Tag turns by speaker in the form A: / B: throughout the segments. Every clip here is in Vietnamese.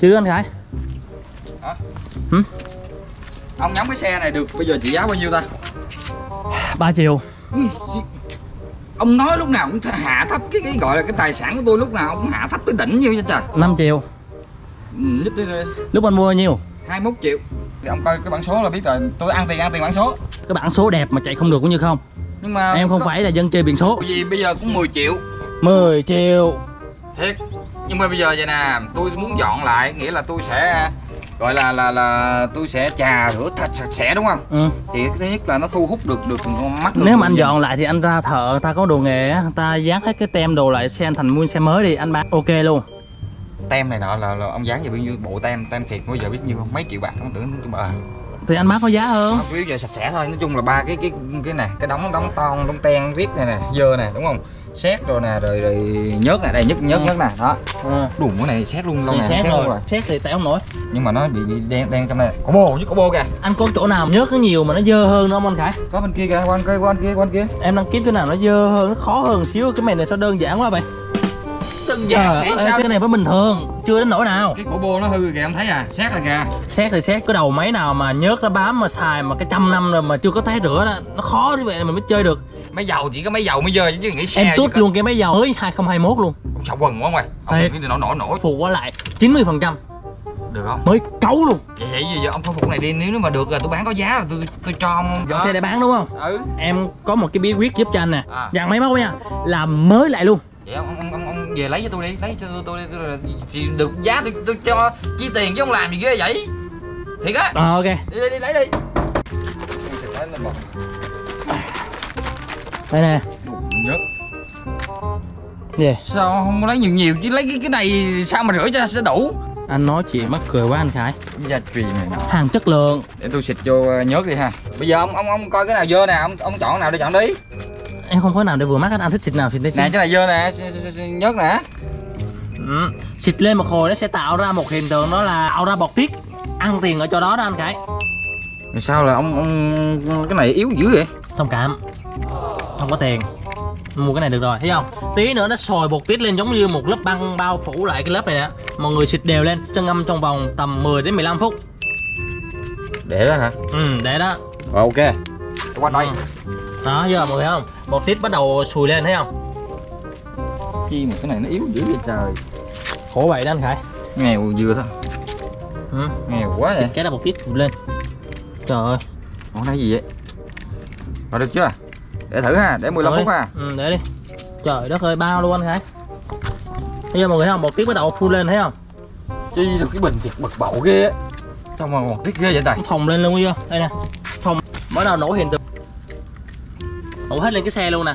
A: chưa anh Khải
B: ông nhắm cái xe này được bây giờ trị giá bao nhiêu ta?
A: 3 triệu.
B: Ông nói lúc nào cũng hạ thấp cái, cái gọi là cái tài sản của tôi lúc nào ông cũng hạ thấp tới đỉnh như vậy trời?
A: 5 triệu.
B: Ừ, nhích đi. Rồi
A: lúc anh mua bao nhiêu
B: 21 triệu. Thì ông coi cái bản số là biết rồi. Tôi ăn tiền ăn tiền bản số.
A: Cái bản số đẹp mà chạy không được cũng như không?
B: Nhưng mà
A: em không
B: có-
A: phải là dân chơi biển số.
B: Gì bây giờ cũng 10 triệu.
A: 10 triệu.
B: Thiệt nhưng mà bây giờ vậy nè tôi muốn dọn lại nghĩa là tôi sẽ gọi là là là tôi sẽ trà rửa thật sạch sẽ đúng không?
A: Ừ.
B: thì thứ nhất là nó thu hút được được con mắt
A: nếu mà anh dọn lại thì anh ra thợ ta có đồ nghề ta dán hết cái tem đồ lại xe thành mua xe mới đi anh bán ok luôn.
B: Tem này nọ là, là ông dán về bao nhiêu bộ tem tem thiệt bây giờ biết nhiêu không? Mấy triệu bạc không tưởng mà
A: thì anh bán có giá hơn.
B: Chủ yếu giờ sạch sẽ thôi nói chung là ba cái cái cái này cái đóng đóng ton đóng ten viết này nè dơ nè đúng không xét rồi nè rồi, rồi nhớt nè đây nhớt nhớt
A: Ừ.
B: nhớt nè đó.
A: Ừ.
B: đùm cái này xét luôn lâu nè
A: xét
B: luôn
A: rồi.
B: rồi.
A: Xét thì tại không nổi.
B: Nhưng mà nó bị bị đen đen trong này. Cổ bô chứ cổ bô kìa.
A: Anh có chỗ nào nhớt nó nhiều mà nó dơ hơn nữa không anh Khải?
B: Có bên kia kìa qua bên kia qua bên kia qua bên kia.
A: Em đang kiếm chỗ nào nó dơ hơn nó khó hơn xíu. Cái mày này sao đơn giản quá vậy?
B: Đơn
A: Trời
B: giản
A: ơi,
B: sao?
A: cái này vẫn bình thường chưa đến nỗi nào.
B: Cái cổ bô nó hư kìa em thấy à? Xét rồi kìa.
A: Xét thì xét cái đầu máy nào mà nhớt nó bám mà xài mà cái trăm năm rồi mà chưa có tái rửa đó nó khó như vậy mình mới chơi được
B: máy dầu chỉ có máy dầu mới dơ chứ nghĩ xe
A: em tút luôn cái máy dầu mới 2021 luôn.
B: Ông sợ quần quá ơi. Ông
A: Thiệt.
B: đừng cái nổi nổi nổi.
A: Phụ qua lại. 90 phần trăm.
B: Được không?
A: Mới cấu luôn.
B: Vậy vậy giờ ông khôi phục này đi nếu mà được là tôi bán có giá rồi tôi tôi cho ông
A: dọn xe để bán đúng không?
B: Ừ.
A: Em có một cái bí quyết giúp cho anh nè.
B: À.
A: dàn máy móc nha làm mới lại luôn.
B: Vậy ông ông ông, ông về lấy cho tôi đi lấy cho tôi, tôi đi tôi, thì được giá tôi tôi cho chi tiền chứ ông làm gì ghê vậy? Thiệt á.
A: Ờ ok.
B: Đi đi đi lấy đi
A: đây nè.
B: Nhớt
A: gì
B: sao không lấy nhiều nhiều? Chứ lấy cái cái này sao mà rửa cho sẽ đủ?
A: Anh nói chuyện mắc cười quá anh khải.
B: Gia truyền này nè
A: hàng chất lượng.
B: Để tôi xịt vô ờ, nhớt đi ha. Bây giờ ông ông ông coi cái nào dơ nè. Ông ông chọn nào để chọn đi.
A: Em không có nào để vừa mắt anh anh thích xịt nào xịt. Đi
B: nè cái này dơ nè. Nhớt nè.
A: Ừ. xịt lên một hồi nó sẽ tạo ra một hiện tượng đó là tạo ra bọt tiết. Ăn tiền ở chỗ đó đó anh khải.
B: Sao là ông ông cái này yếu dữ vậy?
A: Thông cảm không có tiền. Mua cái này được rồi thấy không? Tí nữa nó sồi bột tiết lên giống như một lớp băng bao phủ lại cái lớp này nè mọi người xịt đều lên cho ngâm trong vòng tầm 10 đến 15 phút.
B: Để đó hả?
A: Ừ để đó.
B: Rồi ok. Qua đây.
A: Ừ. đó giờ mọi người thấy không? Bột tiết bắt đầu sùi lên thấy không?
B: Chi mà cái này nó yếu dữ vậy trời.
A: Khổ vậy đó anh khải.
B: Nghèo vừa thôi.
A: Ừ.
B: nghèo quá vậy.
A: cái là bột tiết lên. Trời ơi.
B: Còn đây gì vậy? Rồi được chưa để thử ha để 15
A: Rồi
B: phút ha.
A: Ừ, để đi. Trời đất ơi bao luôn anh khải bây giờ mọi người thấy không? Bột tiết bắt đầu phun lên thấy không?
B: Chi được cái bình thiệt bật bậu ghê á. Sao mà một tiết ghê vậy trời
A: nó phồng lên luôn chưa đây nè. Phồng bắt đầu nổ hiện tượng. Nổ hết lên cái xe luôn nè.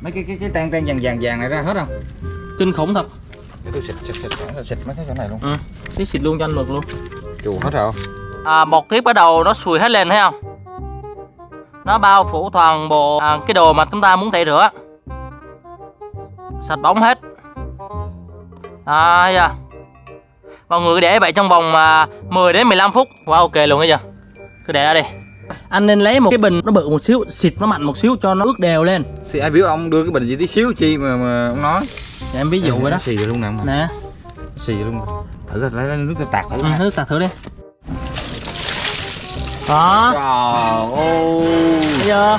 B: Mấy cái cái cái tan tan vàng vàng vàng này ra hết không?
A: Kinh khủng thật.
B: Để tôi xịt xịt xịt xịt, xịt mấy cái chỗ này luôn.
A: Ừ tí xịt luôn cho anh luôn.
B: Chù hết rồi.
A: À, bột tiếp bắt đầu nó sùi hết lên thấy không nó bao phủ toàn bộ à, cái đồ mà chúng ta muốn tẩy rửa. Sạch bóng hết. À, thấy chưa mọi người cứ để vậy trong vòng à, 10 đến 15 phút. Quá ok luôn bây giờ. Cứ để ở đây. Anh nên lấy một cái bình nó bự một xíu xịt nó mạnh một xíu cho nó ướt đều lên.
B: Thì ai biểu ông đưa cái bình gì tí xíu chi mà mà ông nói.
A: Để em ví dụ vậy đó.
B: xì luôn nè
A: nè.
B: Xì luôn. Thử lấy, lấy nước tạt thử
A: ừ, thử tạt thử đi đó
B: trời ơi.
A: Bây giờ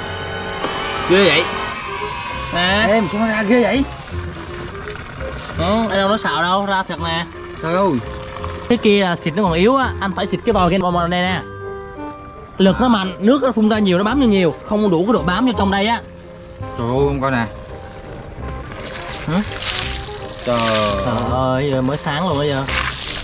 B: ghê vậy?
A: Nè
B: em sao nó ra ghê vậy?
A: Ừ, đây đâu nó xạo đâu ra thật nè.
B: Trời ơi.
A: Cái kia là xịt nó còn yếu á anh phải xịt cái vòi cái vòi màu này nè. Lực nó mạnh nước nó phun ra nhiều nó bám vô nhiều không đủ cái độ bám vô trong đây á.
B: Trời ơi ông coi nè.
A: Hả? trời. Ơi giờ mới sáng luôn bây giờ.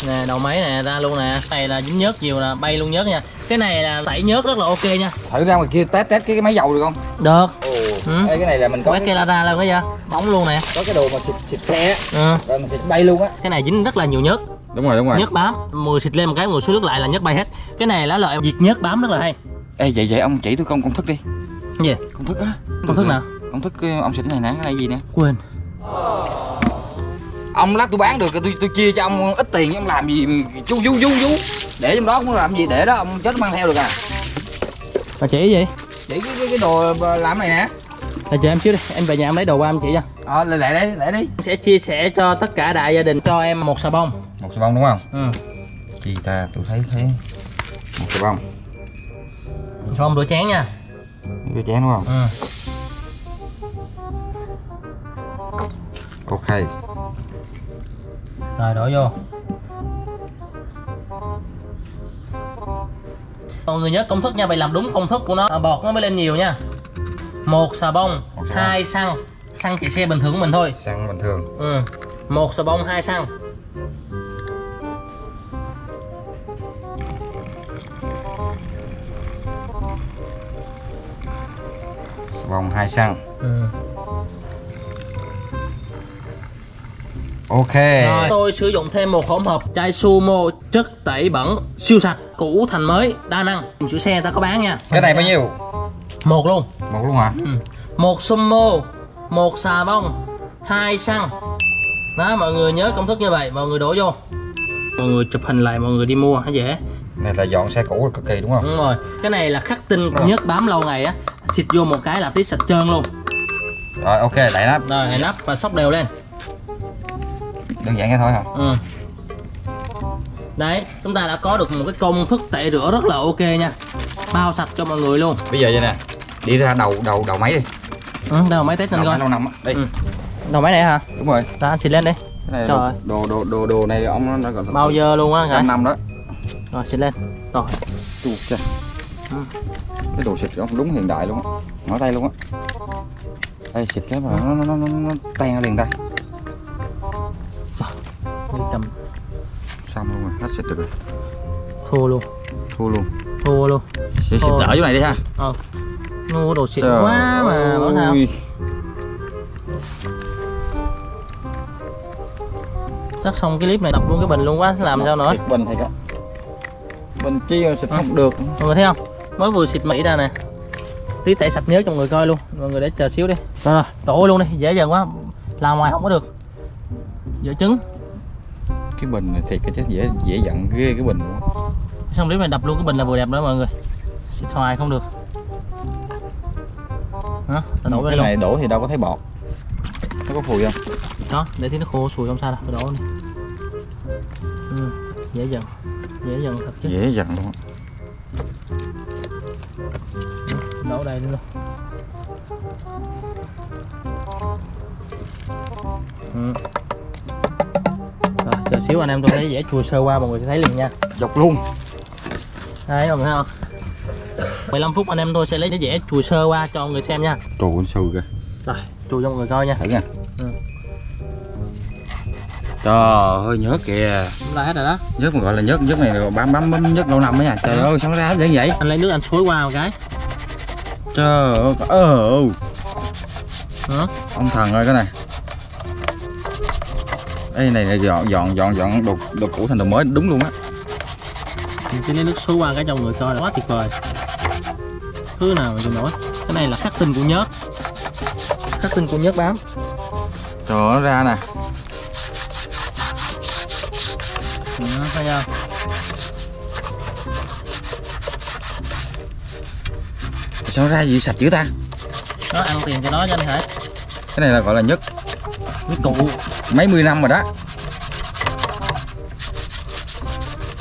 A: Nè đầu máy nè ra luôn nè. Này là dính nhớt nhiều nè bay luôn nhớt nha cái này là tẩy nhớt rất là ok nha.
B: Thử ra ngoài kia test test cái, cái máy dầu được không?
A: Được.
B: Ồ.
A: Ừ.
B: Ê, cái này là mình có
A: quét cái la ra luôn bây giờ bóng luôn nè.
B: Có cái đồ mà xịt xịt xe á.
A: Ừ.
B: rồi mình xịt bay luôn á.
A: Cái này dính rất là nhiều nhớt.
B: Đúng rồi đúng rồi.
A: Nhớt bám. Mùi xịt lên một cái mùi xuống nước lại là nhớt bay hết. Cái này là lợi diệt nhớt bám rất là hay.
B: Ê vậy vậy ông chỉ tôi công công thức đi.
A: Cái gì?
B: Công thức á.
A: Công thức nào?
B: Công thức cái ông xịt cái này nè cái này gì nè?
A: Quên
B: ông lát tôi bán được tôi tôi chia cho ông ít tiền ông làm gì chú vú vú vú để trong đó cũng làm gì để đó ông chết mang theo được à.
A: Mà chỉ gì?
B: Chỉ cái cái, cái đồ làm này nè
A: Để chờ em xíu đi, em về nhà em lấy đồ qua em chỉ cho.
B: Ờ lại lại đấy lại đi.
A: Em sẽ chia sẻ cho tất cả đại gia đình cho em một xà bông.
B: Một xà bông đúng không?
A: Ừ,
B: gì ta tôi thấy thấy một xà bông.
A: Xà bông rửa chén nha.
B: Đưa chén đúng không?
A: Ừ,
B: ok
A: rồi đổ vô. Mọi người nhớ công thức nha, phải làm đúng công thức của nó. À, Bọt nó mới lên nhiều nha. Một xà bông, hai xăng. Xăng chỉ xe bình thường của mình thôi.
B: Xăng bình thường.
A: Ừ. Một xà bông, hai xăng.
B: Xà bông hai xăng.
A: Ừ.
B: ok.
A: Rồi, tôi sử dụng thêm một hỗn hợp chai Sumo chất tẩy bẩn siêu sạch cũ thành mới đa năng. Sửa xe ta có bán nha.
B: Cái này bao nhiêu?
A: Một luôn.
B: Một luôn hả?
A: Ừ. một Sumo một xà bông hai xăng. Đó mọi người nhớ công thức như vậy mọi người đổ vô. Mọi người chụp hình lại mọi người đi mua nó dễ?
B: Này là dọn xe cũ là cực kỳ đúng không?
A: Đúng rồi. Cái này là khắc tinh nhất bám lâu ngày á. Xịt vô một cái là tí sạch trơn luôn.
B: Rồi ok lại nắp.
A: Rồi hãy nắp và sóc đều lên
B: đơn giản thế thôi hả?
A: Ừ. đấy chúng ta đã có được một cái công thức tẩy rửa rất là ok nha. Bao sạch cho mọi người luôn.
B: Bây giờ vậy nè đi ra đầu đầu đầu máy đi.
A: Ừ, đâu máy test lên
B: đầu
A: coi.
B: á. Đây.
A: Ừ. đầu máy này hả?
B: Đúng rồi.
A: Đó anh xịt lên đi.
B: Cái này
A: Trời
B: đồ, đồ đồ đồ đồ này ông nó, gọi là
A: bao giờ luôn á cái
B: năm đó.
A: Rồi xịt lên. Rồi.
B: Chu cha.
A: Ừ.
B: cái đồ xịt của ông đúng hiện đại luôn á. Ngón tay luôn á. Đây xịt cái mà nó nó nó nó, nó tan liền đây
A: đi cầm
B: xong luôn rồi hết xịt được rồi.
A: Thua luôn.
B: Thua luôn.
A: Thua luôn.
B: Sẽ xịt đỡ chỗ này đi ha.
A: Ờ. Ngu đồ xịn quá mà bảo sao? chắc xong cái clip này đập luôn cái bình luôn quá làm sao nữa?
B: bình thiệt á bình chi xịt không được.
A: Mọi người thấy không? Mới vừa xịt mỹ ra nè. Tí tẩy sạch nhớ cho mọi người coi luôn. Mọi người để chờ xíu đi. Rồi rồi đổ luôn đi dễ dàng quá. Làm ngoài không có được. Dở trứng
B: cái bình này thiệt cái chứ dễ dễ giận ghê cái bình luôn.
A: Xong clip này đập luôn cái bình là vừa đẹp đó mọi người. Xịt hoài không được. Đó ta đổ
B: cái
A: luôn
B: này đổ thì đâu có thấy bọt. Nó có phùi không?
A: Đó để tí nó khô sùi không sao đâu đổ đi. Ừ, dễ dần dễ dần thật chứ.
B: Dễ giận luôn.
A: Đổ đây luôn. Ừ. xíu anh em tôi thấy dễ chùi sơ qua mọi người sẽ thấy liền nha.
B: Dọc luôn.
A: Đấy mọi người thấy không? 15 phút anh em tôi sẽ lấy cái dẻ chùi sơ qua cho mọi người xem nha.
B: Trời ơi sâu kìa
A: rồi chùi cho mọi người coi nha.
B: Thử nha.
A: Ừ.
B: trời ơi nhớt kìa.
A: Là hết rồi đó.
B: Nhớt mà gọi là nhớt nhớt này bám bám bám nhớt lâu năm á nha. Trời ơi sao nó ra dễ vậy?
A: Anh lấy nước anh suối qua một cái.
B: Trời ơi ờ.
A: Hả?
B: ông thần ơi cái này Ê này là dọn dọn dọn dọn đồ đồ cũ thành đồ mới đúng luôn á.
A: Sẽ lấy nước suối qua cái cho mọi người coi là quá tuyệt vời. Thứ nào mà chịu nổi? Cái này là khắc tinh của nhớt. Khắc tinh của nhớt bám.
B: Trời nó ra nè.
A: Ừ, thấy không?
B: Sao ra gì sạch dữ ta?
A: Nó ăn tiền cho nó cho anh Hải
B: cái này là gọi là nhất
A: với cụ
B: mấy mươi năm rồi đó.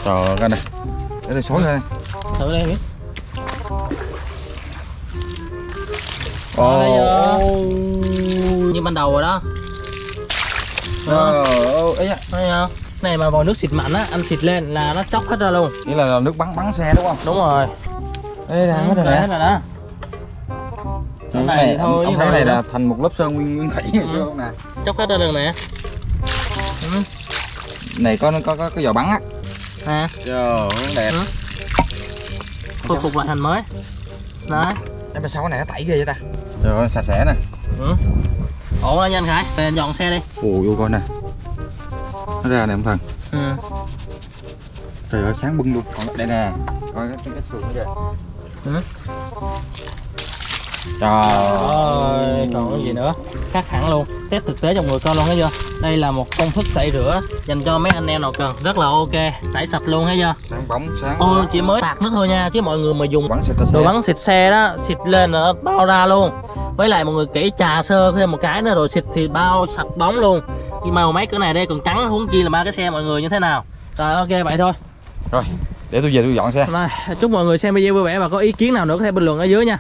B: Trời ơi này để tôi xối thôi
A: thử đây biết
B: ồ.
A: Như ban đầu rồi đó.
B: Ơi ấy
A: thấy không này mà vòi nước xịt mạnh á anh xịt lên là nó chóc hết ra luôn.
B: Nghĩa là nước bắn bắn xe đúng không?
A: Đúng rồi.
B: Ê, ra hết rồi
A: Ra hết
B: nè
A: rồi đó
B: cái
A: này
B: này
A: thôi,
B: ông, ông thấy này là thành một lớp sơn nguyên nguyên thủy
A: Ừ.
B: không nè?
A: Chóc hết ra luôn nè ừ.
B: này có có có cái giò bắn á.
A: Nè
B: trời ơi, đẹp.
A: Ừ. khôi phục lại thành mới. Đấy.
B: Em sao cái này nó tẩy ghê vậy ta. Trời ơi sạch sẽ nè.
A: Ừ. ổn đó nha anh Khải về dọn xe đi.
B: Ồ vô coi nè. Nó ra nè ông thần
A: ừ.
B: trời ơi sáng bưng luôn. Còn đây nè. Coi cái cái, nó kìa.
A: Ừ.
B: trời
A: Rồi, còn cái gì nữa? Khác hẳn luôn. Test thực tế cho người coi luôn thấy chưa? Đây là một công thức tẩy rửa dành cho mấy anh em nào cần. Rất là ok. Tẩy sạch luôn thấy chưa?
B: Sáng bóng sáng
A: ôi chỉ mới tạt nước thôi nha chứ mọi người mà dùng
B: bắn xịt ra xe.
A: đồ bắn xịt xe đó xịt lên là nó bao ra luôn. Với lại mọi người kỹ trà sơ thêm một cái nữa rồi xịt thì bao sạch bóng luôn. Nhưng mà mấy cái này đây còn trắng huống chi là ba cái xe mọi người như thế nào. Rồi ok vậy thôi.
B: Rồi để tôi về tôi dọn xe.
A: Này, chúc mọi người xem video vui vẻ và có ý kiến nào nữa có thể bình luận ở dưới nha